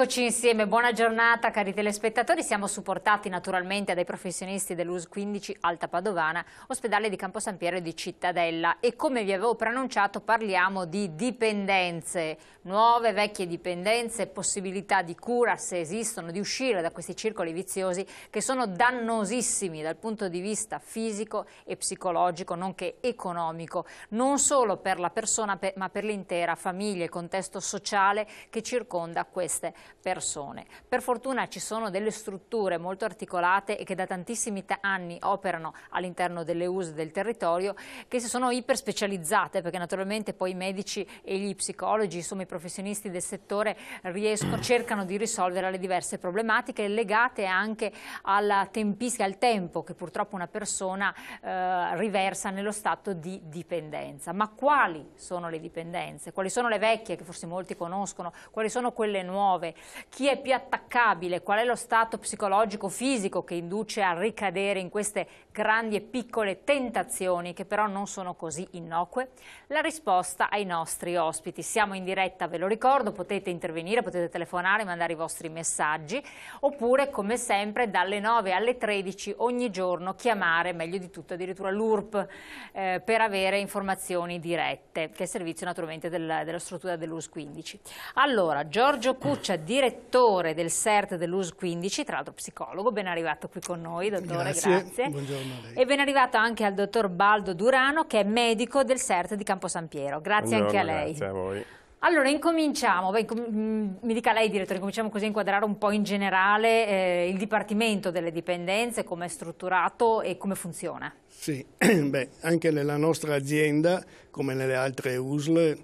Rieccoci insieme, buona giornata cari telespettatori, siamo supportati naturalmente dai professionisti dell'US 15 Alta Padovana, ospedale di Campo San Piero di Cittadella. E come vi avevo preannunciato parliamo di dipendenze, nuove, vecchie dipendenze, possibilità di cura se esistono, di uscire da questi circoli viziosi che sono dannosissimi dal punto di vista fisico e psicologico nonché economico, non solo per la persona ma per l'intera famiglia, il contesto sociale che circonda queste persone. Per fortuna ci sono delle strutture molto articolate e che da tantissimi anni operano all'interno delle US del territorio che si sono iperspecializzate perché naturalmente poi i medici e gli psicologi, insomma i professionisti del settore riescono, cercano di risolvere le diverse problematiche legate anche alla tempistica, al tempo che purtroppo una persona eh, riversa nello stato di dipendenza. Ma quali sono le dipendenze? Quali sono le vecchie che forse molti conoscono? Quali sono quelle nuove? Chi è più attaccabile, qual è lo stato psicologico, fisico che induce a ricadere in queste grandi e piccole tentazioni che però non sono così innocue? La risposta ai nostri ospiti. Siamo in diretta, ve lo ricordo, potete intervenire, potete telefonare, mandare i vostri messaggi oppure come sempre dalle 9 alle 13 ogni giorno chiamare, meglio di tutto addirittura l'URP eh, per avere informazioni dirette, che è servizio naturalmente del, della struttura dell'US 15. Allora, Giorgio Cu Cuccia, direttore del CERT dell'US 15, tra l'altro psicologo, ben arrivato qui con noi, dottore, grazie. grazie. Buongiorno a lei. E ben arrivato anche al dottor Baldo Durano, che è medico del CERT di Campo San Piero. Grazie Buongiorno, anche a lei. Grazie a voi. Allora, incominciamo, Beh, mm, mi dica lei direttore, cominciamo così a inquadrare un po' in generale eh, il Dipartimento delle Dipendenze, come è strutturato e come funziona. Sì, Beh, anche nella nostra azienda, come nelle altre USL,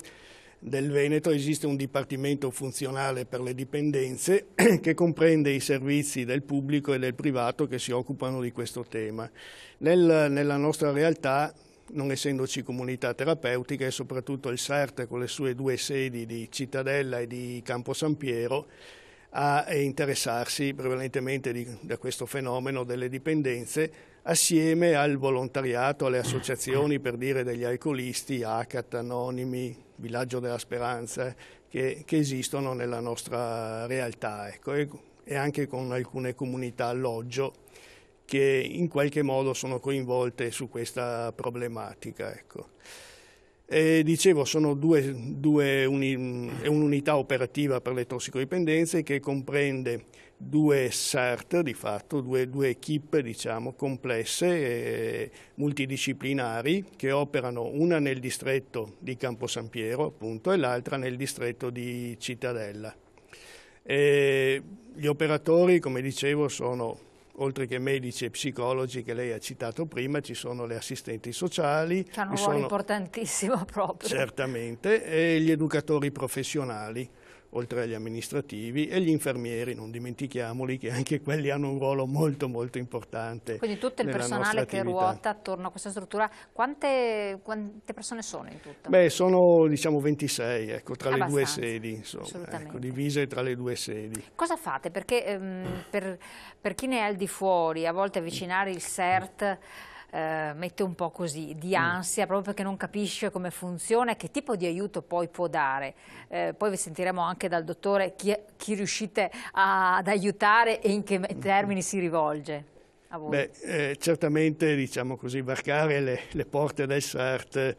del Veneto esiste un dipartimento funzionale per le dipendenze che comprende i servizi del pubblico e del privato che si occupano di questo tema. Nel, nella nostra realtà, non essendoci comunità terapeutiche, e soprattutto il CERT con le sue due sedi di Cittadella e di Campo San Piero, a interessarsi prevalentemente di, da questo fenomeno delle dipendenze assieme al volontariato, alle associazioni per dire degli alcolisti, ACAT, Anonimi, Villaggio della Speranza, che, che esistono nella nostra realtà ecco, e, e, anche con alcune comunità alloggio che in qualche modo sono coinvolte su questa problematica. Ecco. E dicevo, sono due, due uni, un'unità operativa per le tossicodipendenze che comprende due CERT, di fatto, due, due equip diciamo, complesse multidisciplinari che operano una nel distretto di Campo San Piero appunto, e l'altra nel distretto di Cittadella. E gli operatori, come dicevo, sono oltre che medici e psicologi che lei ha citato prima, ci sono le assistenti sociali. Che hanno un ruolo importantissimo proprio. Certamente, e gli educatori professionali oltre agli amministrativi, e gli infermieri, non dimentichiamoli che anche quelli hanno un ruolo molto molto importante. Quindi tutto il personale che ruota attorno a questa struttura, quante, quante, persone sono in tutto? Beh, sono diciamo 26, ecco, tra Abbastanza. le due sedi, insomma, ecco, divise tra le due sedi. Cosa fate? Perché ehm, per, per chi ne è al di fuori, a volte avvicinare il CERT eh, mette un po' così di mm. ansia mm. proprio perché non capisce come funziona e che tipo di aiuto poi può dare. Eh, poi vi sentiremo anche dal dottore chi, chi riuscite a, ad aiutare e in che mm. termini si rivolge. Beh, eh, certamente diciamo così, varcare le, le porte del CERT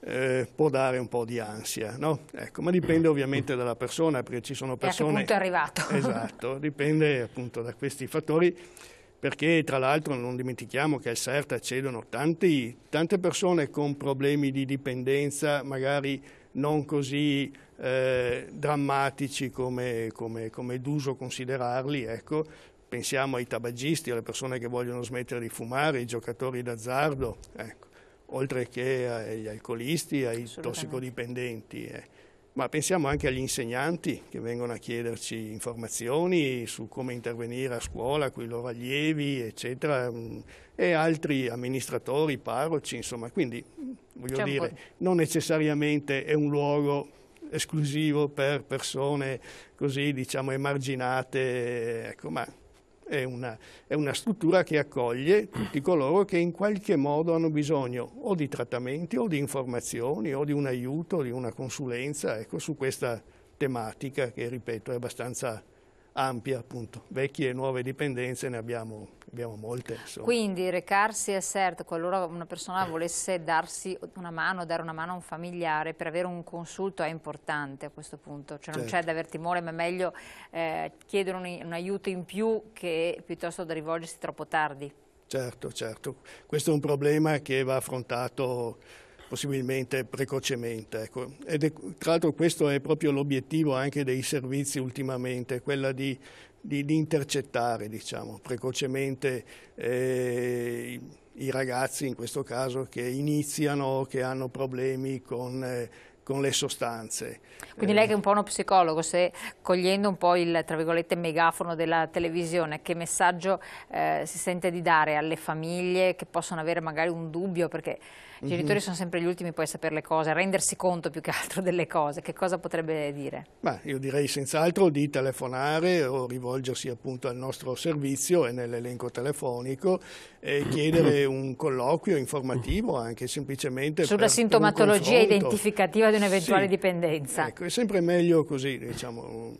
eh, può dare un po' di ansia, no? ecco, ma dipende ovviamente dalla persona, perché ci sono persone... E a che punto è arrivato? Esatto, dipende appunto da questi fattori perché tra l'altro non dimentichiamo che al CERT accedono tanti, tante persone con problemi di dipendenza, magari non così eh, drammatici come, come, come è d'uso considerarli, ecco. pensiamo ai tabagisti, alle persone che vogliono smettere di fumare, ai giocatori d'azzardo, ecco. oltre che agli alcolisti, ai tossicodipendenti. Eh ma pensiamo anche agli insegnanti che vengono a chiederci informazioni su come intervenire a scuola con i loro allievi, eccetera, mm, e altri amministratori, parroci, insomma, quindi voglio dire, non necessariamente è un luogo esclusivo per persone così, diciamo, emarginate, ecco, ma è una, è una, struttura che accoglie tutti coloro che in qualche modo hanno bisogno o di trattamenti o di informazioni o di un aiuto, di una consulenza ecco, su questa tematica che, ripeto, è abbastanza ampia, appunto. Vecchie e nuove dipendenze ne abbiamo, abbiamo molte. Insomma. Quindi recarsi a CERT, qualora una persona volesse darsi una mano, dare una mano a un familiare per avere un consulto è importante a questo punto, cioè non certo. c'è da aver timore, ma è meglio eh, chiedere un, un aiuto in più che piuttosto da rivolgersi troppo tardi. Certo, certo. Questo è un problema che va affrontato possibilmente precocemente. Ecco. Ed è, tra l'altro questo è proprio l'obiettivo anche dei servizi ultimamente, quella di, di, di intercettare diciamo, precocemente eh, i ragazzi in questo caso che iniziano, che hanno problemi con eh, con le sostanze. Quindi lei che è un po' uno psicologo, se cogliendo un po' il megafono della televisione, che messaggio eh, si sente di dare alle famiglie che possono avere magari un dubbio, perché i genitori mm -hmm. sono sempre gli ultimi poi a sapere le cose, a rendersi conto più che altro delle cose, che cosa potrebbe dire? Beh, io direi senz'altro di telefonare o rivolgersi appunto al nostro servizio e nell'elenco telefonico e chiedere un colloquio informativo anche semplicemente sulla sintomatologia identificativa di un'eventuale sì, dipendenza. Ecco, è sempre meglio così, diciamo,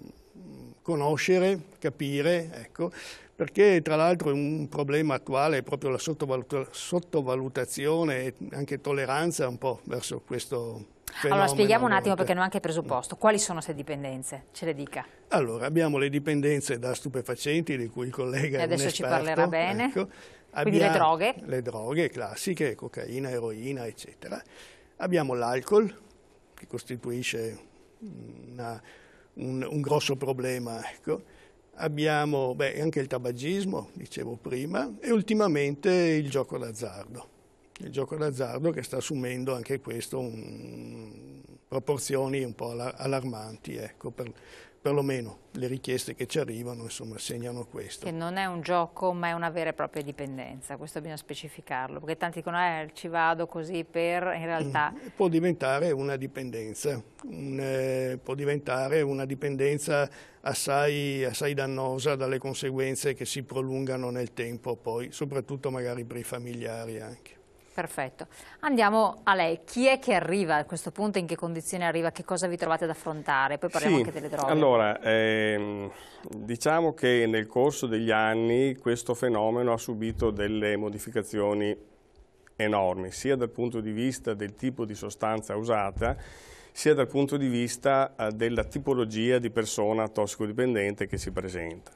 conoscere, capire, ecco, perché tra l'altro un problema attuale è proprio la sottovalutazione e anche tolleranza un po' verso questo fenomeno. Allora spieghiamo un attimo perché non ho anche presupposto. Quali sono queste dipendenze? Ce le dica. Allora, abbiamo le dipendenze da stupefacenti di cui il collega e adesso ci parlerà bene. Ecco. Quindi le droghe? Le droghe classiche, cocaina, eroina, eccetera. Abbiamo l'alcol, che costituisce una, un, un, grosso problema. Ecco. Abbiamo beh, anche il tabagismo, dicevo prima, e ultimamente il gioco d'azzardo. Il gioco d'azzardo che sta assumendo anche questo un, proporzioni un po' allarmanti ecco, per, perlomeno le richieste che ci arrivano insomma, segnano questo. Che non è un gioco ma è una vera e propria dipendenza, questo bisogna specificarlo, perché tanti dicono eh, ci vado così per, in realtà... Mm, può diventare una dipendenza, un, eh, può diventare una dipendenza assai, assai dannosa dalle conseguenze che si prolungano nel tempo poi, soprattutto magari per i familiari anche. Perfetto. Andiamo a lei. Chi è che arriva a questo punto? In che condizioni arriva? Che cosa vi trovate ad affrontare? Poi parliamo sì, anche delle droghe. Allora, ehm, diciamo che nel corso degli anni questo fenomeno ha subito delle modificazioni enormi, sia dal punto di vista del tipo di sostanza usata, sia dal punto di vista eh, della tipologia di persona tossicodipendente che si presenta.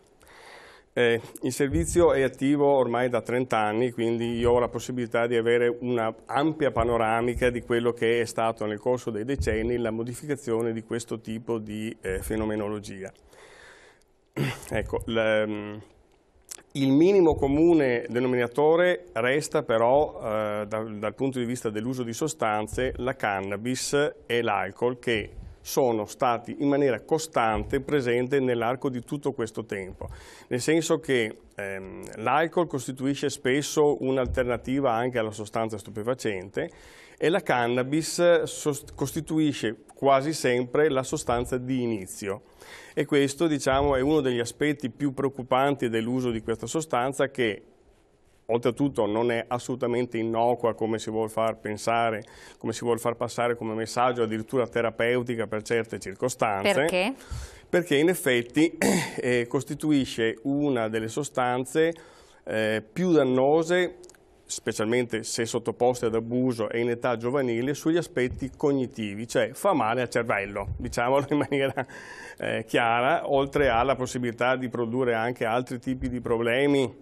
Eh, il servizio è attivo ormai da 30 anni, quindi io ho la possibilità di avere una ampia panoramica di quello che è stato nel corso dei decenni la modificazione di questo tipo di eh, fenomenologia. ecco, il minimo comune denominatore resta però, eh, da, dal punto di vista dell'uso di sostanze, la cannabis e l'alcol che sono stati in maniera costante presenti nell'arco di tutto questo tempo, nel senso che ehm, l'alcol costituisce spesso un'alternativa anche alla sostanza stupefacente e la cannabis costituisce quasi sempre la sostanza di inizio. E questo diciamo, è uno degli aspetti più preoccupanti dell'uso di questa sostanza che oltretutto non è assolutamente innocua come si vuole far pensare, come si vuole far passare come messaggio, addirittura terapeutica per certe circostanze. Perché? Perché in effetti eh, costituisce una delle sostanze eh, più dannose specialmente se sottoposte ad abuso e in età giovanile, sugli aspetti cognitivi, cioè fa male al cervello, diciamolo in maniera eh, chiara, oltre alla possibilità di produrre anche altri tipi di problemi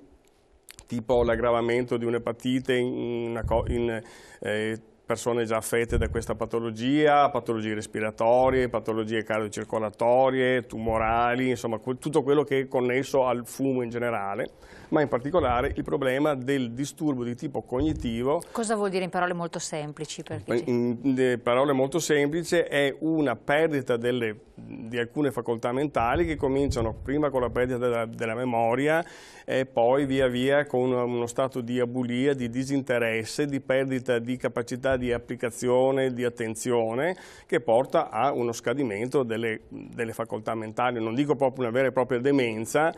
tipo l'aggravamento di un'epatite in, in eh, persone già affette da questa patologia, patologie respiratorie, patologie cardiocircolatorie, tumorali, insomma tutto quello che è connesso al fumo in generale ma in particolare il problema del disturbo di tipo cognitivo. Cosa vuol dire in parole molto semplici? In, in parole molto semplici è una perdita delle, di alcune facoltà mentali che cominciano prima con la perdita della, della memoria e poi via via con uno stato di abulia, di disinteresse, di perdita di capacità di applicazione, di attenzione che porta a uno scadimento delle, delle facoltà mentali. Non dico proprio una vera e propria demenza,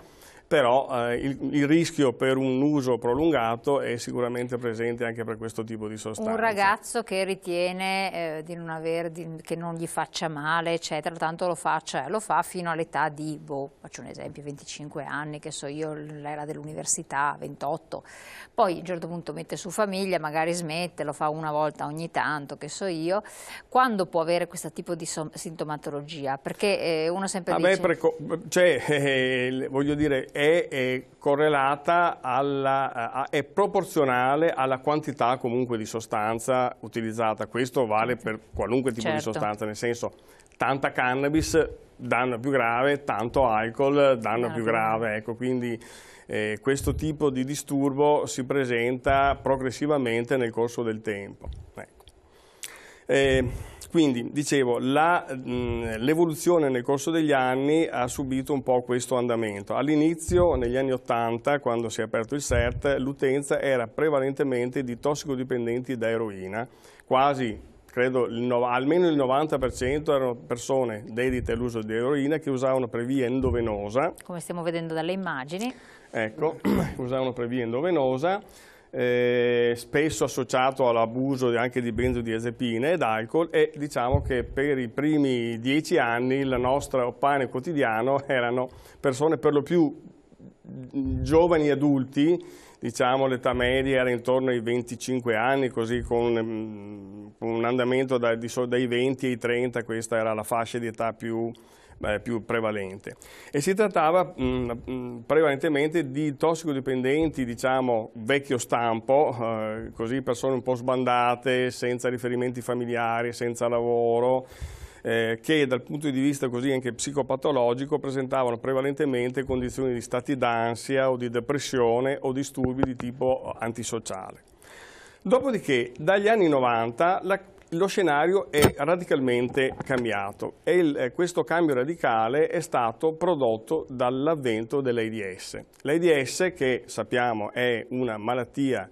però eh, il, il, rischio per un uso prolungato è sicuramente presente anche per questo tipo di sostanze. Un ragazzo che ritiene eh, di non aver, di, che non gli faccia male, eccetera, tanto lo, faccia, lo fa fino all'età di, boh, faccio un esempio, 25 anni, che so io, l'era dell'università, 28, poi a un certo punto mette su famiglia, magari smette, lo fa una volta ogni tanto, che so io, quando può avere questo tipo di sintomatologia? Perché eh, uno sempre Vabbè, dice... Cioè, eh, voglio dire, è, è correlata alla, è proporzionale alla quantità comunque di sostanza utilizzata. Questo vale per qualunque tipo certo. di sostanza, nel senso tanta cannabis danno più grave, tanto alcol danno no, più grave, ecco, quindi eh, questo tipo di disturbo si presenta progressivamente nel corso del tempo. Ecco. Eh, quindi, dicevo, l'evoluzione nel corso degli anni ha subito un po' questo andamento. All'inizio, negli anni 80, quando si è aperto il CERT, l'utenza era prevalentemente di tossicodipendenti da eroina, quasi credo il no, almeno il 90% erano persone dedite all'uso di eroina che usavano previa endovenosa. Come stiamo vedendo dalle immagini. Ecco, usavano previa endovenosa eh, spesso associato all'abuso anche di benzodiazepine ed alcol e diciamo che per i primi dieci anni il nostro pane quotidiano erano persone per lo più giovani adulti, diciamo l'età media era intorno ai 25 anni, così con, mm, con un andamento da, di, dai 20 ai 30, questa era la fascia di età più, eh, più prevalente. E si trattava mh, mm, mm, prevalentemente di tossicodipendenti, diciamo, vecchio stampo, eh, così persone un po' sbandate, senza riferimenti familiari, senza lavoro, eh, che dal punto di vista così anche psicopatologico presentavano prevalentemente condizioni di stati d'ansia o di depressione o disturbi di tipo antisociale. Dopodiché, dagli anni 90, la lo scenario è radicalmente cambiato e il, eh, questo cambio radicale è stato prodotto dall'avvento dell'AIDS. L'AIDS che sappiamo è una malattia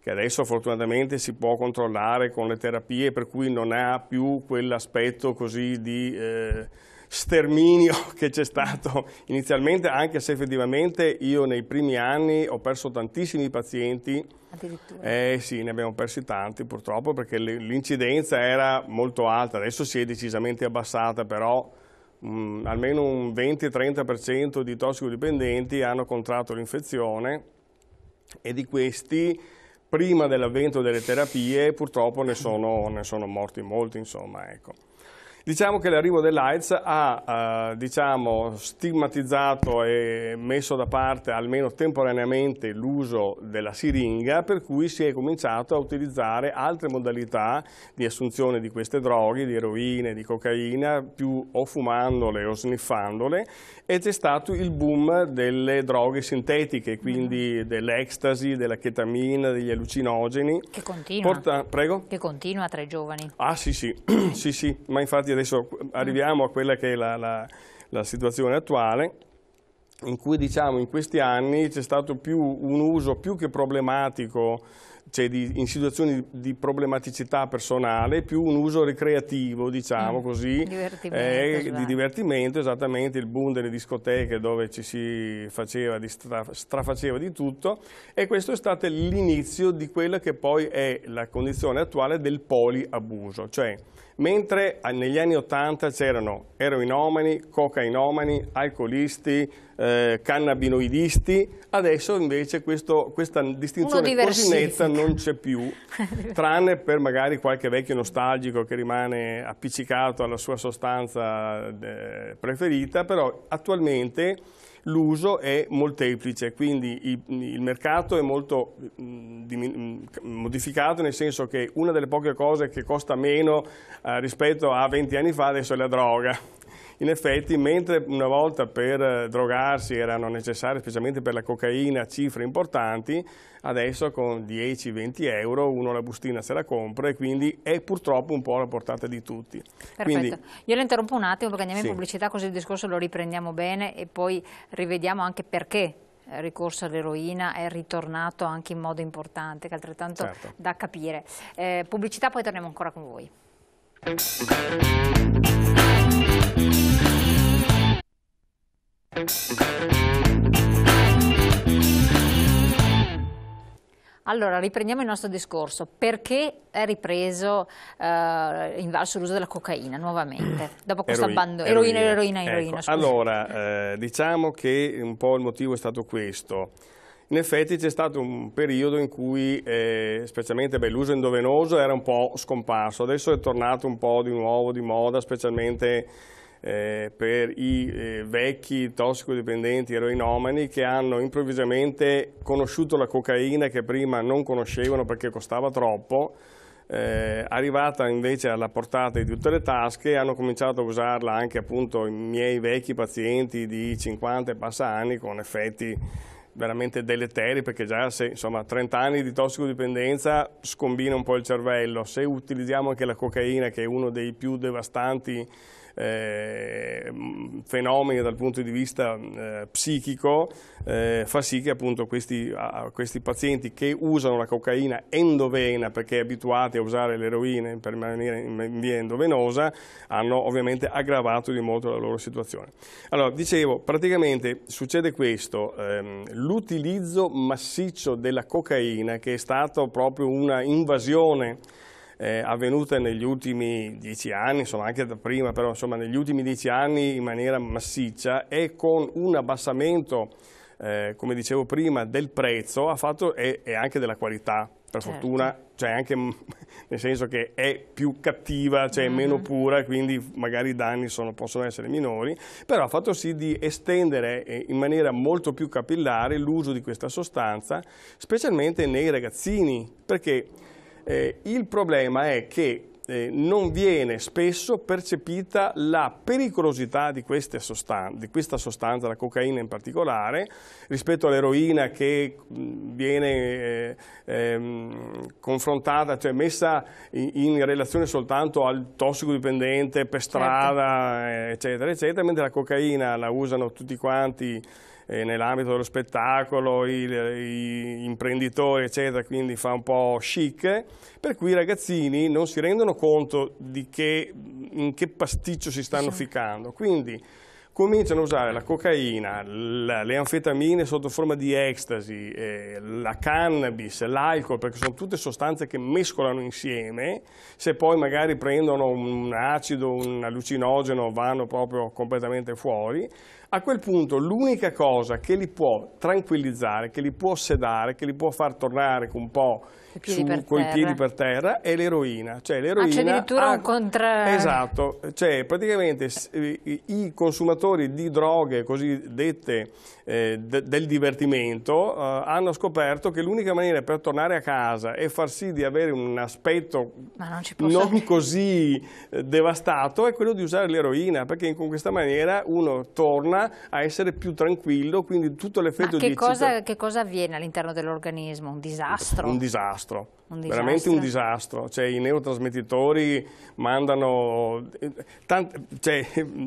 che adesso fortunatamente si può controllare con le terapie per cui non ha più quell'aspetto così di eh, sterminio che c'è stato inizialmente, anche se effettivamente io nei primi anni ho perso tantissimi pazienti. Addirittura? Eh sì, ne abbiamo persi tanti purtroppo perché l'incidenza era molto alta, adesso si è decisamente abbassata, però mh, mm, almeno un 20-30% di tossicodipendenti hanno contratto l'infezione e di questi prima dell'avvento delle terapie purtroppo ne sono, ne sono morti molti, insomma, ecco. Diciamo che l'arrivo dell'AIDS ha eh, diciamo, stigmatizzato e messo da parte almeno temporaneamente l'uso della siringa per cui si è cominciato a utilizzare altre modalità di assunzione di queste droghe, di eroina, di cocaina, più o fumandole o sniffandole e c'è stato il boom delle droghe sintetiche, quindi mm. dell'ecstasy, della chetamina, degli allucinogeni. Che continua. Porta, prego? Che continua tra i giovani. Ah sì sì, sì sì, ma infatti adesso arriviamo a quella che è la, la, la situazione attuale in cui diciamo in questi anni c'è stato più un uso più che problematico cioè di, in situazioni di problematicità personale, più un uso ricreativo, diciamo mm. così, divertimento, eh, di divertimento, esattamente il boom delle discoteche dove ci si faceva, di stra, strafaceva di tutto e questo è stato l'inizio di quella che poi è la condizione attuale del poliabuso, cioè mentre negli anni 80 c'erano eroinomani, cocainomani, alcolisti, eh, cannabinoidisti, adesso invece questo, questa distinzione così netta non c'è più, tranne per magari qualche vecchio nostalgico che rimane appiccicato alla sua sostanza eh, preferita, però attualmente l'uso è molteplice, quindi il, mercato è molto modificato nel senso che una delle poche cose che costa meno eh, rispetto a 20 anni fa adesso è la droga in effetti, mentre una volta per eh, drogarsi erano necessarie, specialmente per la cocaina, cifre importanti, adesso con 10-20 euro uno la bustina se la compra e quindi è purtroppo un po' alla portata di tutti. Perfetto. Quindi, Io la interrompo un attimo perché andiamo sì. in pubblicità così il discorso lo riprendiamo bene e poi rivediamo anche perché il ricorso all'eroina è ritornato anche in modo importante, che è altrettanto certo. da capire. Eh, pubblicità, poi torniamo ancora con voi. Allora, riprendiamo il nostro discorso. Perché è ripreso eh, in l'uso della cocaina nuovamente? Mm. Dopo questo abbandono. Eroina, eroina, eroina. eroina ecco, allora, eh, diciamo che un po' il motivo è stato questo. In effetti c'è stato un periodo in cui, eh, specialmente l'uso endovenoso era un po' scomparso, adesso è tornato un po' di nuovo di moda, specialmente eh, per i eh, vecchi tossicodipendenti eroinomani che hanno improvvisamente conosciuto la cocaina che prima non conoscevano perché costava troppo, eh, arrivata invece alla portata di tutte le tasche, hanno cominciato a usarla anche appunto i miei vecchi pazienti di 50 e passa anni con effetti veramente deleteri perché già se insomma 30 anni di tossicodipendenza scombina un po' il cervello, se utilizziamo anche la cocaina che è uno dei più devastanti eh, fenomeni dal punto di vista eh, psichico eh, fa sì che appunto questi, a, questi, pazienti che usano la cocaina endovena perché abituati a usare l'eroina in, in via endovenosa hanno ovviamente aggravato di molto la loro situazione. Allora, dicevo, praticamente succede questo, ehm, l'utilizzo massiccio della cocaina che è stato proprio una invasione eh, avvenute negli ultimi dieci anni, insomma anche da prima, però insomma negli ultimi dieci anni in maniera massiccia e con un abbassamento, eh, come dicevo prima, del prezzo ha fatto, e, e anche della qualità, per certo. fortuna, cioè anche nel senso che è più cattiva, cioè mm -hmm. meno pura, quindi magari i danni sono, possono essere minori, però ha fatto sì di estendere eh, in maniera molto più capillare l'uso di questa sostanza, specialmente nei ragazzini, perché eh, il problema è che eh, non viene spesso percepita la pericolosità di, sostanze, di, questa sostanza, la cocaina in particolare, rispetto all'eroina che viene eh, ehm, confrontata, cioè messa in, in, relazione soltanto al tossicodipendente per certo. strada, certo. eccetera, eccetera, mentre la cocaina la usano tutti quanti eh, nell'ambito dello spettacolo, i, i, imprenditori eccetera, quindi fa un po' chic, per cui i ragazzini non si rendono conto di che, in che pasticcio si stanno sì. ficcando. Quindi cominciano a usare la cocaina, la, le anfetamine sotto forma di ecstasy, eh, la cannabis, l'alcol, perché sono tutte sostanze che mescolano insieme, se poi magari prendono un acido, un allucinogeno vanno proprio completamente fuori, a quel punto l'unica cosa che li può tranquillizzare, che li può sedare, che li può far tornare un po' su, con i piedi per terra è l'eroina. Cioè l'eroina ah, c'è addirittura ha, un contra... Esatto, cioè praticamente i consumatori di droghe cosiddette eh, de, del divertimento eh, hanno scoperto che l'unica maniera per tornare a casa e far sì di avere un aspetto non, non, così eh, devastato è quello di usare l'eroina, perché con questa maniera uno torna a essere più tranquillo, quindi tutto l'effetto di... Cosa, che cosa avviene all'interno dell'organismo? Un disastro? Un disastro. Un veramente un disastro, cioè, i neurotrasmettitori mandano, c'è,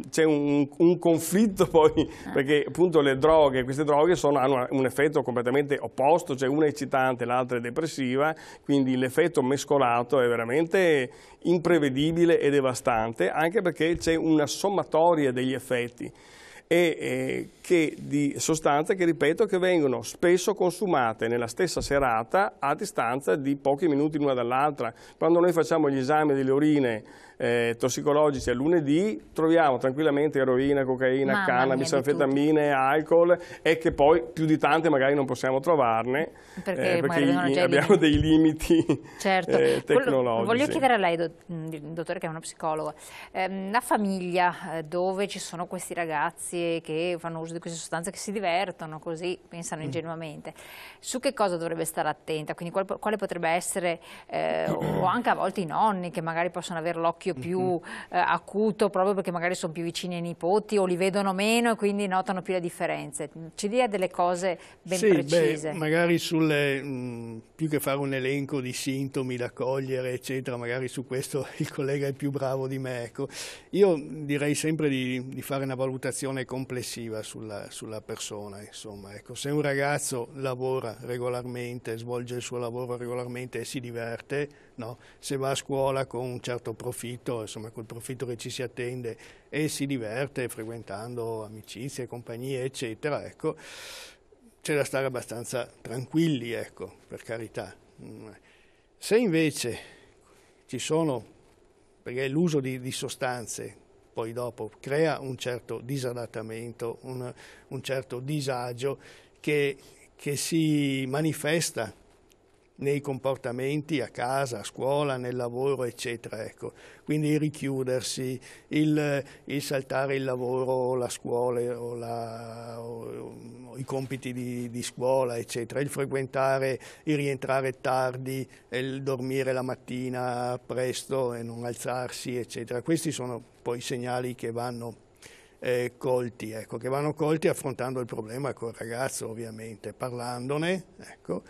c'è un, un, conflitto poi, ah. perché appunto le droghe, queste droghe sono, hanno un effetto completamente opposto, cioè una è eccitante, l'altra è depressiva, quindi l'effetto mescolato è veramente imprevedibile e devastante, anche perché c'è una sommatoria degli effetti e eh, che di sostanze che, ripeto, che vengono spesso consumate nella stessa serata a distanza di pochi minuti l'una dall'altra. Quando noi facciamo gli esami delle urine eh, tossicologici a lunedì troviamo tranquillamente eroina, cocaina, Mamma cannabis, anfetamine, alcol e che poi più di tante magari non possiamo trovarne perché, eh, perché abbiamo dei limiti certo. eh, tecnologici. Voglio chiedere a lei, dottore che è uno psicologo, ehm, la famiglia eh, dove ci sono questi ragazzi che fanno uso di queste sostanze, che si divertono così, pensano mm. ingenuamente, su che cosa dovrebbe stare attenta? Quindi qual, quale potrebbe essere, eh, o anche a volte i nonni che magari possono avere l'occhio occhio più eh, acuto proprio perché magari sono più vicini ai nipoti o li vedono meno e quindi notano più le differenze. Ci dia delle cose ben sì, precise. Beh, magari sulle, mh, mm, più che fare un elenco di sintomi da cogliere, eccetera, magari su questo il collega è più bravo di me. Ecco. Io direi sempre di, di, fare una valutazione complessiva sulla, sulla persona. Insomma. Ecco, se un ragazzo lavora regolarmente, svolge il suo lavoro regolarmente e si diverte, no? se va a scuola con un certo profitto, insomma col profitto che ci si attende e si diverte frequentando amicizie, compagnie eccetera, ecco, c'è da stare abbastanza tranquilli, ecco, per carità. Se invece ci sono, perché l'uso di, di sostanze poi dopo crea un certo disadattamento, un, un certo disagio che, che si manifesta nei comportamenti a casa, a scuola, nel lavoro, eccetera. Ecco. Quindi il richiudersi, il, il, saltare il lavoro, la scuola o, la, o, i compiti di, di, scuola, eccetera, il frequentare, il rientrare tardi, il dormire la mattina presto e non alzarsi, eccetera. Questi sono poi segnali che vanno eh, colti, ecco, che vanno colti affrontando il problema col ragazzo ovviamente, parlandone. Ecco.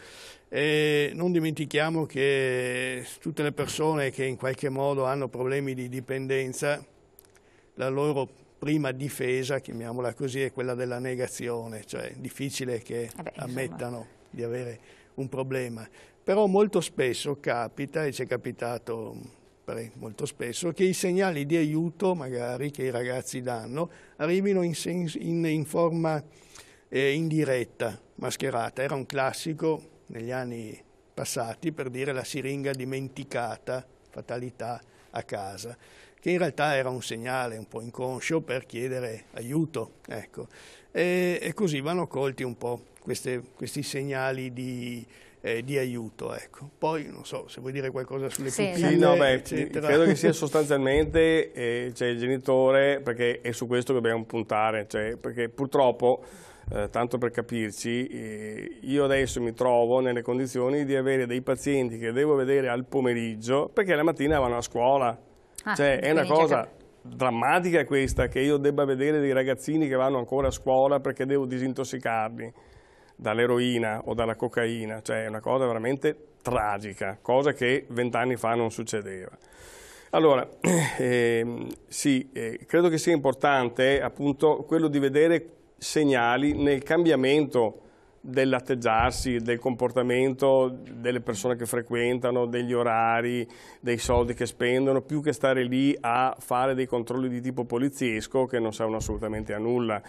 E non dimentichiamo che tutte le persone che in qualche modo hanno problemi di dipendenza, la loro prima difesa, chiamiamola così, è quella della negazione, cioè è difficile che eh beh, ammettano di avere un problema. Però molto spesso capita, e ci è capitato molto spesso, che i segnali di aiuto magari che i ragazzi danno arrivino in, in, in forma eh, indiretta, mascherata. Era un classico negli anni passati per dire la siringa dimenticata, fatalità a casa, che in realtà era un segnale un po' inconscio per chiedere aiuto. Ecco. E, e, così vanno colti un po' queste, questi segnali di, eh, di aiuto. Ecco. Poi non so se vuoi dire qualcosa sulle sì, pupille, sì, no, beh, credo che sia sostanzialmente eh, cioè, il genitore, perché è su questo che dobbiamo puntare, cioè, perché purtroppo eh, tanto per capirci, eh, io adesso mi trovo nelle condizioni di avere dei pazienti che devo vedere al pomeriggio perché la mattina vanno a scuola. Ah, cioè, è una cosa drammatica questa, che io debba vedere dei ragazzini che vanno ancora a scuola perché devo disintossicarli dall'eroina o dalla cocaina, cioè è una cosa veramente tragica, cosa che vent'anni fa non succedeva. Allora, eh, sì, eh, credo che sia importante appunto quello di vedere segnali nel cambiamento dell'atteggiarsi, del comportamento delle persone che frequentano, degli orari, dei soldi che spendono, più che stare lì a fare dei controlli di tipo poliziesco che non servono assolutamente a nulla.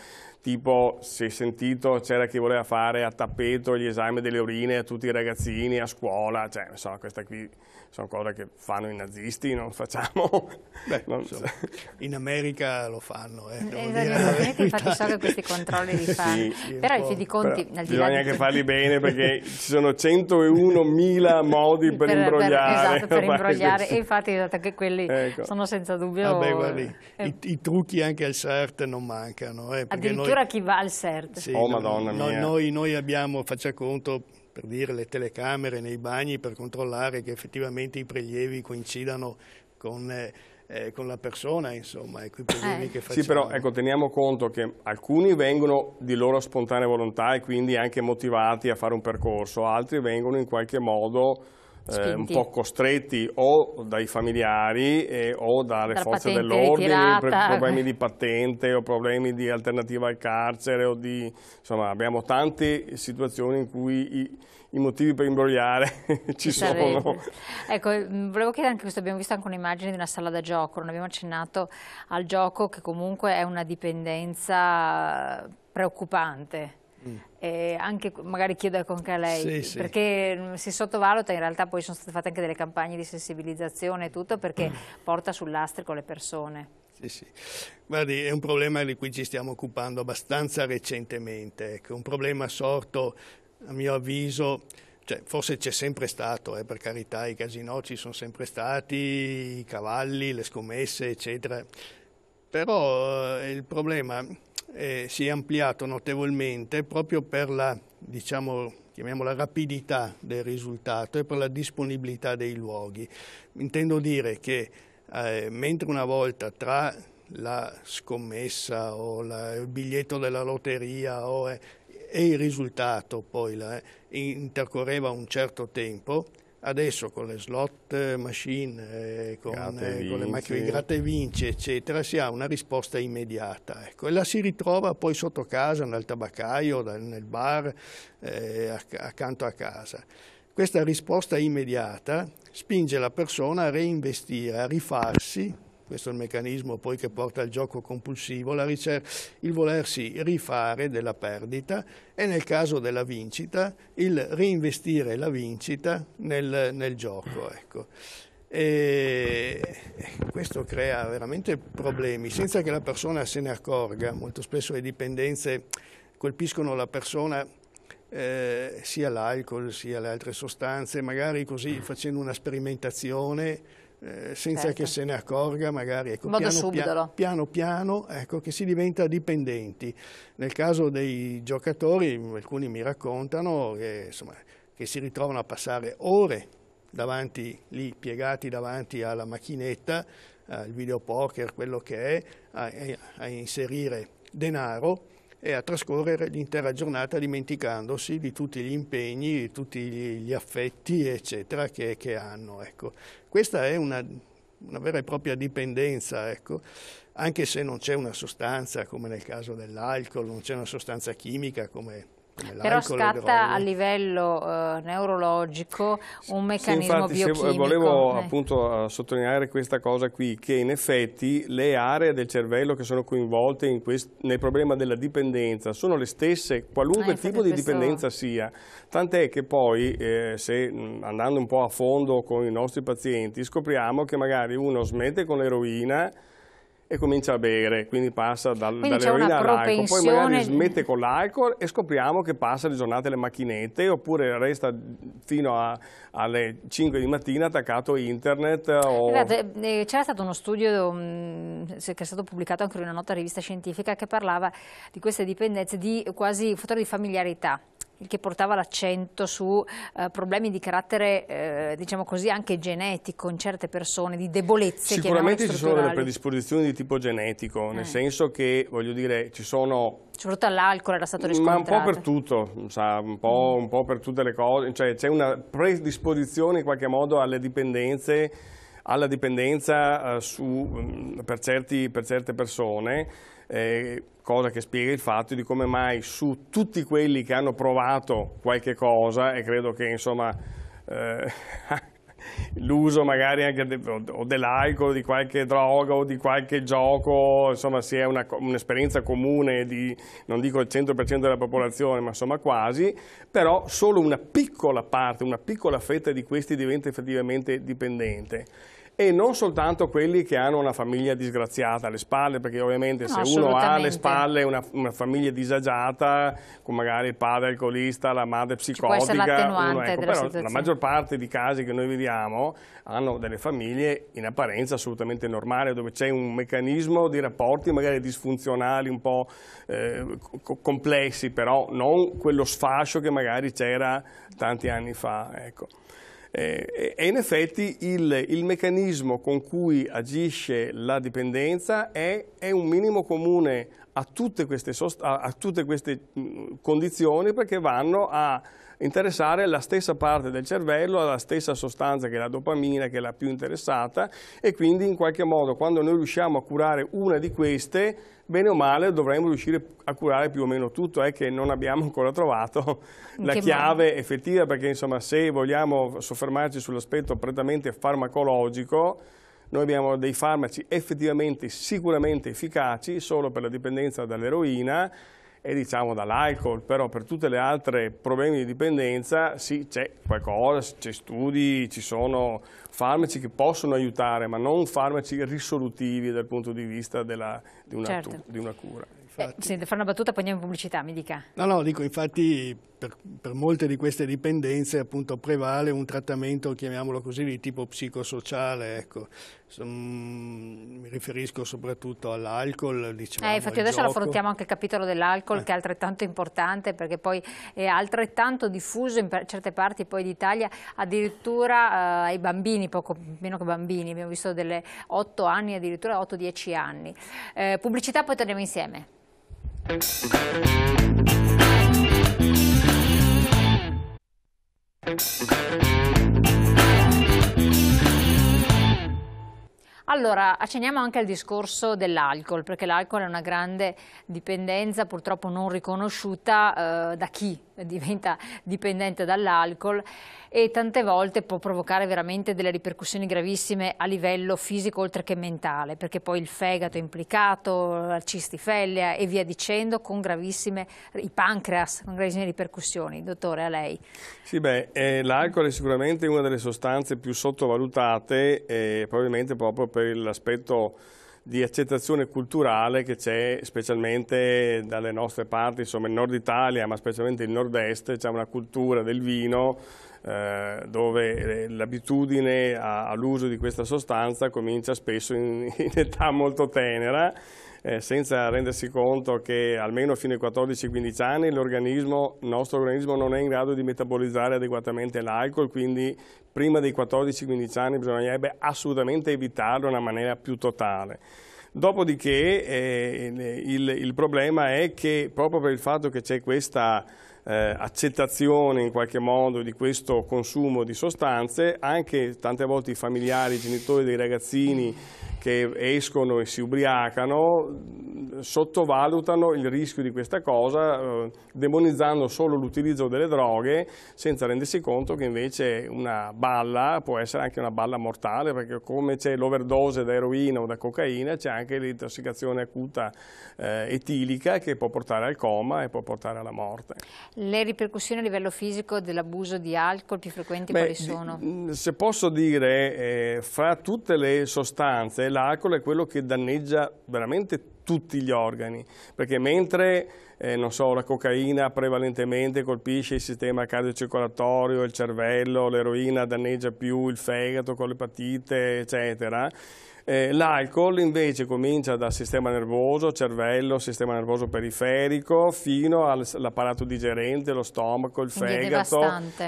Tipo, si è sentito, c'era chi voleva fare a tappeto gli esami delle urine a tutti i ragazzini a scuola, cioè, insomma, questa qui sono cose che fanno i nazisti, non facciamo. Beh, non insomma, in America lo fanno. Eh, esatto, infatti so che questi controlli li fanno. Sì, però i fidi conti... Però, bisogna anche farli bene perché ci sono 101.000 modi per, per imbrogliare. Per, esatto, per imbrogliare e infatti esatto, che quelli ecco. sono senza dubbio... Vabbè, guardi, eh, i, i, trucchi anche al CERT non mancano. Eh, Addirittura noi, chi va al CERT. Sì, oh, madonna mia. Noi, noi abbiamo, faccia conto, per dire le telecamere nei bagni per controllare che effettivamente i prelievi coincidano con, eh, eh, con la persona, insomma, ecco, i prelievi eh. che facciamo. Sì, però ecco, teniamo conto che alcuni vengono di loro spontanea volontà e quindi anche motivati a fare un percorso, altri vengono in qualche modo eh, un po' costretti o dai familiari eh, o dalle Dalla forze dell'ordine, problemi di patente o problemi di alternativa al carcere o di, insomma abbiamo tante situazioni in cui i, i motivi per imbrogliare ci Sarebbe. sono. Ecco, mm, volevo chiedere anche questo, abbiamo visto anche un'immagine di una sala da gioco, non abbiamo accennato al gioco che comunque è una dipendenza preoccupante. Mm. Anche magari chiedo anche a lei, sì, perché sì. si sottovaluta, in realtà poi sono state fatte anche delle campagne di sensibilizzazione e tutto perché mm. porta sull'astrico le persone. Sì, sì. Guardi, è un problema di cui ci stiamo occupando abbastanza recentemente, ecco, un problema sorto a mio avviso, cioè, forse c'è sempre stato, eh, per carità, i casinò ci sono sempre stati, i cavalli, le scommesse, eccetera, però eh, il problema eh, si è ampliato notevolmente proprio per la, diciamo, chiamiamola rapidità del risultato e per la disponibilità dei luoghi. Intendo dire che eh, mentre una volta tra la scommessa o la, il biglietto della lotteria o, eh, e il risultato poi la, eh, intercorreva un certo tempo, Adesso con le slot machine, eh, con, eh, con, le macchine gratta e vinci, eccetera, si ha una risposta immediata. Ecco, e la si ritrova poi sotto casa, nel tabaccaio, nel bar, eh, accanto a casa. Questa risposta immediata spinge la persona a reinvestire, a rifarsi questo è il meccanismo poi che porta al gioco compulsivo, il volersi rifare della perdita e nel caso della vincita il reinvestire la vincita nel, nel gioco. Ecco. Questo crea veramente problemi senza che la persona se ne accorga. Molto spesso le dipendenze colpiscono la persona eh, sia l'alcol sia le altre sostanze, magari così facendo una sperimentazione eh, senza certo. che se ne accorga, magari ecco, piano, piano, piano, piano ecco, che si diventa dipendenti. Nel caso dei giocatori, alcuni mi raccontano che, insomma, che si ritrovano a passare ore davanti, lì piegati davanti alla macchinetta, al videopoker, quello che è, a, a inserire denaro e a trascorrere l'intera giornata dimenticandosi di tutti gli impegni, di tutti gli affetti, eccetera, che, che hanno. Ecco. Questa è una, una, vera e propria dipendenza, ecco. anche se non c'è una sostanza, come nel caso dell'alcol, non c'è una sostanza chimica come però scatta a livello uh, neurologico un meccanismo sì, infatti, biochimico. volevo eh. appunto uh, sottolineare questa cosa qui, che in effetti le aree del cervello che sono coinvolte nel problema della dipendenza sono le stesse, qualunque eh, tipo di questo... dipendenza sia. Tant'è che poi, eh, se, andando un po' a fondo con i nostri pazienti, scopriamo che magari uno smette con l'eroina e comincia a bere, quindi passa dal, dall'eroina all'alcol, poi magari smette con l'alcol e scopriamo che passa le giornate alle macchinette oppure resta fino a, alle 5 di mattina attaccato a internet. O... Eh, c'era stato uno studio mm, che è stato pubblicato anche in una nota rivista scientifica che parlava di queste dipendenze, di quasi fattori di familiarità il che portava l'accento su eh, problemi di carattere, eh, diciamo così, anche genetico in certe persone, di debolezze Sicuramente ci sono delle predisposizioni di tipo genetico, nel eh. senso che, voglio dire, ci sono... Soprattutto all'alcol era stato riscontrato. Ma un po' per tutto, sa, un, po', mm. un po' per tutte le cose, cioè c'è una predisposizione in qualche modo alle dipendenze alla dipendenza uh, su, um, per, certi, per, certe persone eh, cosa che spiega il fatto di come mai su tutti quelli che hanno provato qualche cosa, e credo che insomma eh, l'uso magari anche de, o dell'alcol, di qualche droga o di qualche gioco, insomma sia un'esperienza un comune di, non dico il 100% della popolazione, ma insomma quasi, però solo una piccola parte, una piccola fetta di questi diventa effettivamente dipendente e non soltanto quelli che hanno una famiglia disgraziata alle spalle, perché ovviamente no, se uno ha alle spalle una, una, famiglia disagiata, con magari il padre alcolista, la madre psicotica, uno, ecco, però la maggior parte di casi che noi vediamo hanno delle famiglie in apparenza assolutamente normali, dove c'è un meccanismo di rapporti magari disfunzionali un po' eh, complessi, però non quello sfascio che magari c'era tanti anni fa. Ecco. Eh, e in effetti il, il, meccanismo con cui agisce la dipendenza è, è un minimo comune a tutte queste, a, a tutte queste condizioni perché vanno a interessare la stessa parte del cervello, la stessa sostanza che è la dopamina, che è la più interessata e quindi in qualche modo quando noi riusciamo a curare una di queste, bene o male dovremmo riuscire a curare più o meno tutto, è che non abbiamo ancora trovato la chiave modo? effettiva perché insomma se vogliamo soffermarci sull'aspetto prettamente farmacologico, noi abbiamo dei farmaci effettivamente sicuramente efficaci solo per la dipendenza dall'eroina e diciamo dall'alcol, però per tutte le altre problemi di dipendenza sì c'è qualcosa, c'è studi, ci sono farmaci che possono aiutare, ma non farmaci risolutivi dal punto di vista della, di, una, certo. di una cura. Eh, sente, fare una battuta, poi andiamo in pubblicità, mi dica. No, no, dico, infatti per, per, molte di queste dipendenze appunto prevale un trattamento, chiamiamolo così, di tipo psicosociale, ecco. Mi riferisco soprattutto all'alcol, eh, infatti adesso gioco. affrontiamo anche il capitolo dell'alcol eh. che è altrettanto importante perché poi è altrettanto diffuso in certe parti d'Italia, addirittura eh, ai bambini, poco meno che bambini, abbiamo visto delle 8 anni, addirittura 8-10 anni. Eh, pubblicità, poi torniamo insieme. Allora, accenniamo anche al discorso dell'alcol, perché l'alcol è una grande dipendenza purtroppo non riconosciuta eh, da chi diventa dipendente dall'alcol e tante volte può provocare veramente delle ripercussioni gravissime a livello fisico oltre che mentale, perché poi il fegato è implicato, la cistifellea e via dicendo, con gravissime, i pancreas, con gravissime ripercussioni. Dottore, a lei. Sì, beh, eh, l'alcol è sicuramente una delle sostanze più sottovalutate, eh, probabilmente proprio per l'aspetto di accettazione culturale che c'è specialmente dalle nostre parti, insomma il nord Italia, ma specialmente il nord-est, c'è una cultura del vino eh, dove eh, l'abitudine all'uso di questa sostanza comincia spesso in, in età molto tenera, eh, senza rendersi conto che almeno fino ai 14-15 anni il nostro organismo non è in grado di metabolizzare adeguatamente l'alcol, quindi prima dei 14-15 anni bisognerebbe assolutamente evitarlo in una maniera più totale. Dopodiché eh, il, il problema è che proprio per il fatto che c'è questa eh, accettazione in qualche modo di questo consumo di sostanze, anche tante volte i familiari, i genitori dei ragazzini che escono e si ubriacano sottovalutano il rischio di questa cosa eh, demonizzando solo l'utilizzo delle droghe senza rendersi conto che invece una balla può essere anche una balla mortale perché come c'è l'overdose da eroina o da cocaina c'è anche l'intossicazione acuta eh, etilica che può portare al coma e può portare alla morte. Le ripercussioni a livello fisico dell'abuso di alcol più frequenti Beh, quali sono? Mm, se posso dire, eh, fra tutte le sostanze l'alcol è quello che danneggia veramente tutti gli organi, perché mentre eh, so, la cocaina prevalentemente colpisce il sistema cardiocircolatorio, il cervello, l'eroina danneggia più il fegato con l'epatite, eccetera, eh, L'alcol invece comincia dal sistema nervoso, cervello, sistema nervoso periferico, fino all'apparato digerente, lo stomaco, il fegato.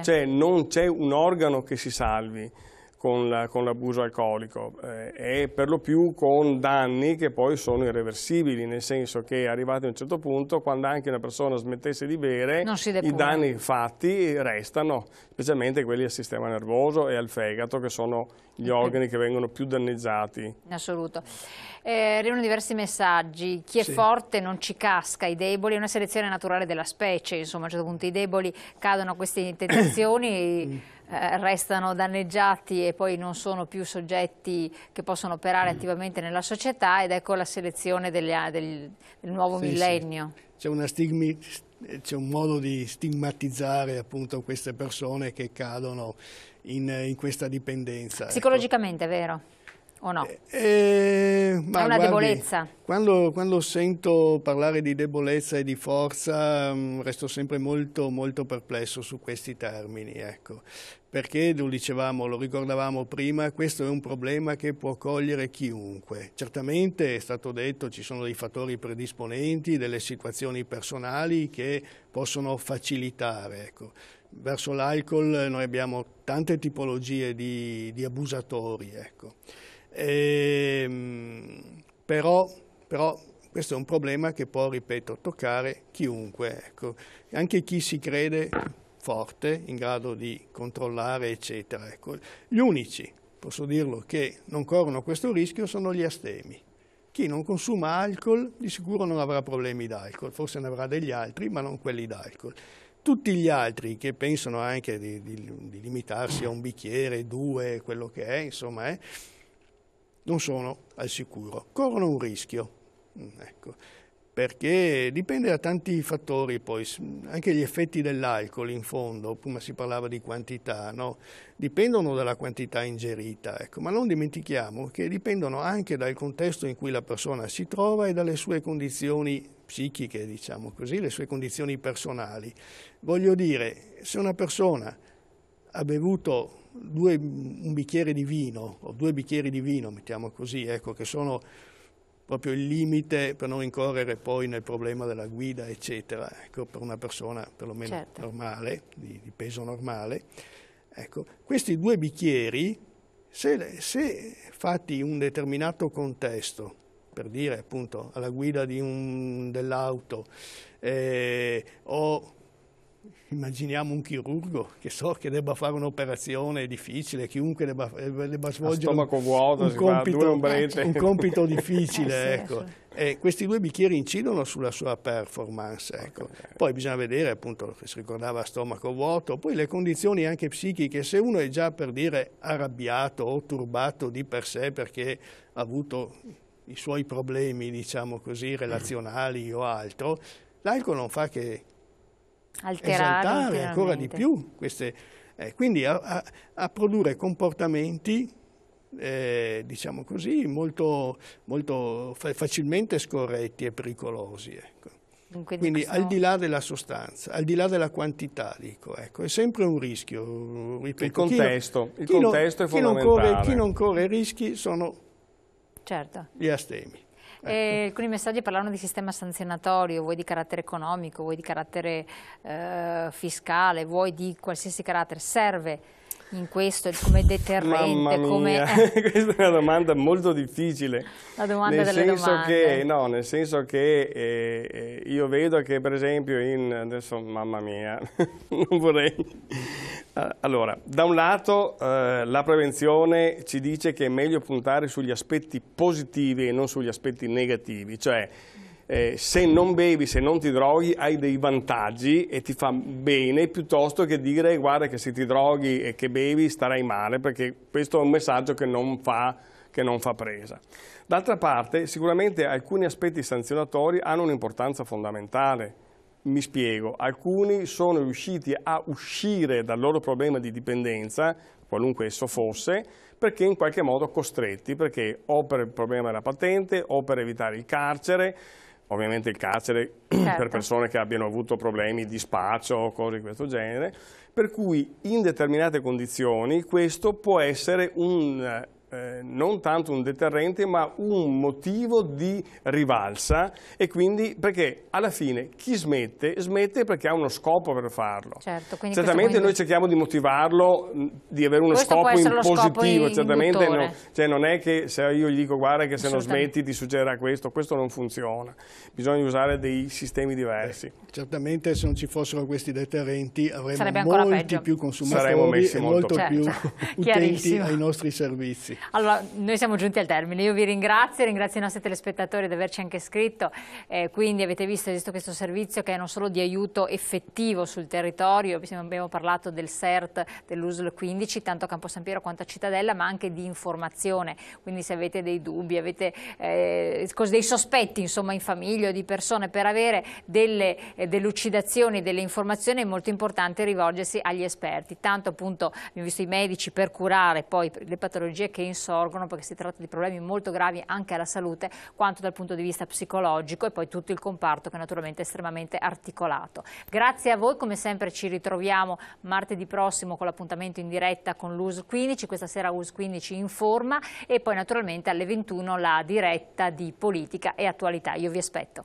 Cioè non c'è un organo che si salvi con, l'abuso alcolico eh, e per lo più con danni che poi sono irreversibili, nel senso che arrivati a un certo punto, quando anche una persona smettesse di bere, i danni fatti restano, specialmente quelli al sistema nervoso e al fegato, che sono gli organi che vengono più danneggiati. In assoluto. Eh, arrivano diversi messaggi, chi è sì. forte non ci casca, i deboli, è una selezione naturale della specie, insomma a un certo punto i deboli cadono a queste tentazioni eh, restano danneggiati e poi non sono più soggetti che possono operare attivamente nella società ed ecco la selezione degli, del, del, nuovo sì, millennio. Sì. C'è, c'è un modo di stigmatizzare appunto queste persone che cadono in, in questa dipendenza. Ecco. Psicologicamente ecco. vero? O no? Eh, eh è una guardi, debolezza? Quando, quando, sento parlare di debolezza e di forza mh, mm, resto sempre molto, molto perplesso su questi termini, ecco. perché lo dicevamo, lo ricordavamo prima, questo è un problema che può cogliere chiunque. Certamente è stato detto ci sono dei fattori predisponenti, delle situazioni personali che possono facilitare. Ecco. Verso l'alcol noi abbiamo tante tipologie di, di abusatori. Ecco. Ehm, però, però, questo è un problema che può, ripeto, toccare chiunque, ecco. anche chi si crede forte, in grado di controllare, eccetera. Ecco. Gli unici, posso dirlo, che non corrono questo rischio sono gli astemi. Chi non consuma alcol di sicuro non avrà problemi d'alcol, forse ne avrà degli altri, ma non quelli d'alcol. Tutti gli altri che pensano anche di, di, di, limitarsi a un bicchiere, due, quello che è, insomma, eh, non sono al sicuro, corrono un rischio. Mm, ecco, perché dipende da tanti fattori, poi anche gli effetti dell'alcol in fondo, prima si parlava di quantità, no? dipendono dalla quantità ingerita, ecco, ma non dimentichiamo che dipendono anche dal contesto in cui la persona si trova e dalle sue condizioni psichiche, diciamo così, le sue condizioni personali. Voglio dire, se una persona ha bevuto due, un bicchiere di vino, o due bicchieri di vino, mettiamo così, ecco, che sono proprio il limite per non incorrere poi nel problema della guida, eccetera, ecco, per una persona perlomeno certo. normale, di, di, peso normale. Ecco, questi due bicchieri, se, se fatti in un determinato contesto, per dire appunto alla guida dell'auto eh, o immaginiamo un chirurgo che so che debba fare un'operazione difficile, chiunque debba, eh, debba svolgere un, vuoto, un, compito, un, compito, difficile. eh, ecco. E questi due bicchieri incidono sulla sua performance. Ecco. Okay. Poi bisogna vedere, appunto, si ricordava stomaco vuoto, poi le condizioni anche psichiche, se uno è già per dire arrabbiato o turbato di per sé perché ha avuto i suoi problemi, diciamo così, relazionali o altro, l'alcol non fa che esaltare ancora di più queste, eh, quindi a, a, a, produrre comportamenti eh, diciamo così molto, molto facilmente scorretti e pericolosi ecco. Quindi, Quindi questo... al di là della sostanza, al di là della quantità, dico, ecco, è sempre un rischio. Ripeto, il contesto, chi, il contesto non, è fondamentale. Chi non, corre, chi non corre rischi sono certo. gli astemi. Eh, alcuni messaggi parlano di sistema sanzionatorio, vuoi di carattere economico, vuoi di carattere eh, fiscale, vuoi di qualsiasi carattere. Serve in questo come deterrente? Come... Questa è una domanda molto difficile. La domanda nel delle senso Che, no, nel senso che eh, eh, io vedo che per esempio in... adesso mamma mia, non vorrei... Eh, allora, da un lato eh, la prevenzione ci dice che è meglio puntare sugli aspetti positivi e non sugli aspetti negativi, cioè eh, se non bevi, se non ti droghi, hai dei vantaggi e ti fa bene piuttosto che dire guarda che se ti droghi e che bevi starai male, perché questo è un messaggio che non fa, che non fa presa. D'altra parte, sicuramente alcuni aspetti sanzionatori hanno un'importanza fondamentale. Mi spiego, alcuni sono riusciti a uscire dal loro problema di dipendenza, qualunque esso fosse, perché in qualche modo costretti, perché o per il problema della patente o per evitare il carcere, ovviamente il carcere certo. per persone che abbiano avuto problemi di spaccio o cose di questo genere, per cui in determinate condizioni questo può essere un eh, non tanto un deterrente ma un motivo di rivalsa. E quindi perché alla fine chi smette smette perché ha uno scopo per farlo. Certo, certamente noi cerchiamo di motivarlo di avere uno questo scopo in positivo scopo certamente no, cioè non è che se io gli dico guarda che se non smetti ti succederà questo questo non funziona. Bisogna usare dei sistemi diversi. Eh, certamente se non ci fossero questi deterrenti avremmo molti peggio. più consumatori e molto, molto più certo. utenti ai nostri servizi allora, noi siamo giunti al termine. Io vi ringrazio, ringrazio i nostri telespettatori di averci anche scritto. Eh, quindi avete visto, esiste questo servizio che è non solo di aiuto effettivo sul territorio, abbiamo parlato del CERT, dell'USL 15, tanto a Campo San Piero quanto a Cittadella, ma anche di informazione. Quindi se avete dei dubbi, avete eh, dei sospetti insomma, in famiglia o di persone per avere delle eh, delucidazioni, delle informazioni, è molto importante rivolgersi agli esperti. Tanto appunto abbiamo visto i medici per curare poi le patologie che insorgono perché si tratta di problemi molto gravi anche alla salute quanto dal punto di vista psicologico e poi tutto il comparto che naturalmente è estremamente articolato. Grazie a voi, come sempre ci ritroviamo martedì prossimo con l'appuntamento in diretta con l'US 15, questa sera US 15 in forma e poi naturalmente alle 21 la diretta di politica e attualità. Io vi aspetto.